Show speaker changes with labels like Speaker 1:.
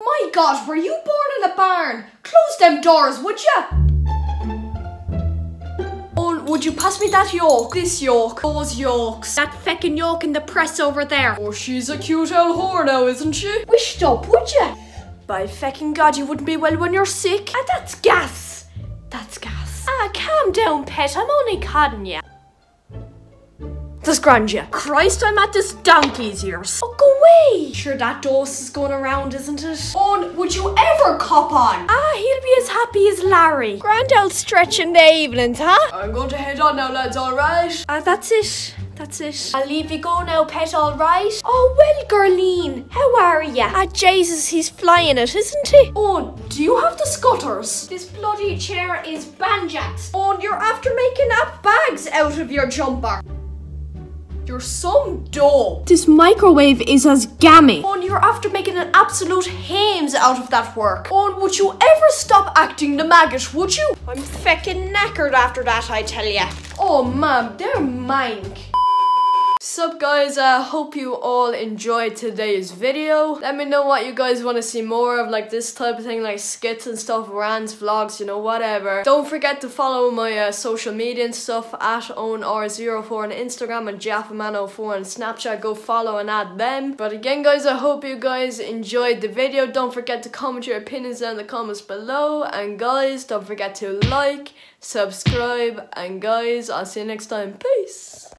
Speaker 1: My god, were you born in a barn? Close them doors, would ya? Oh, would you pass me that yolk? This yolk. Those yolks.
Speaker 2: That feckin' yolk in the press over there.
Speaker 1: Oh, she's a cute old whore now, isn't she?
Speaker 2: Wished up, would ya?
Speaker 1: By feckin' god, you wouldn't be well when you're sick.
Speaker 2: Ah, that's gas.
Speaker 1: That's gas.
Speaker 2: Ah, calm down, pet. I'm only codding ya.
Speaker 1: That's grand, yeah.
Speaker 2: Christ, I'm at this donkey's ears.
Speaker 1: Oh, go away. Sure, that dose is going around, isn't it? Oh, would you ever cop on?
Speaker 2: Ah, he'll be as happy as Larry. Grand old stretch in the evenings, huh?
Speaker 1: I'm going to head on now, lads, alright?
Speaker 2: Ah, that's it. That's it.
Speaker 1: I'll leave you go now, pet, alright?
Speaker 2: Oh, well, Gerline, how are ya? Ah, Jesus, he's flying it, isn't he?
Speaker 1: Oh, do you have the scutters?
Speaker 2: This bloody chair is banjats.
Speaker 1: Oh, you're after making up bags out of your jumper. You're some dope.
Speaker 2: This microwave is as gammy.
Speaker 1: Oh, you're after making an absolute hames out of that work. Oh, would you ever stop acting the maggot, would you?
Speaker 2: I'm feckin' knackered after that, I tell ya.
Speaker 1: Oh, man, they're mine. Sup guys, I hope you all enjoyed today's video. Let me know what you guys want to see more of, like this type of thing, like skits and stuff, rants, vlogs, you know, whatever. Don't forget to follow my uh, social media and stuff at EoinR04 on Instagram and Jaffaman04 on Snapchat. Go follow and add them. But again guys, I hope you guys enjoyed the video. Don't forget to comment your opinions down in the comments below. And guys, don't forget to like, subscribe, and guys, I'll see you next time. Peace!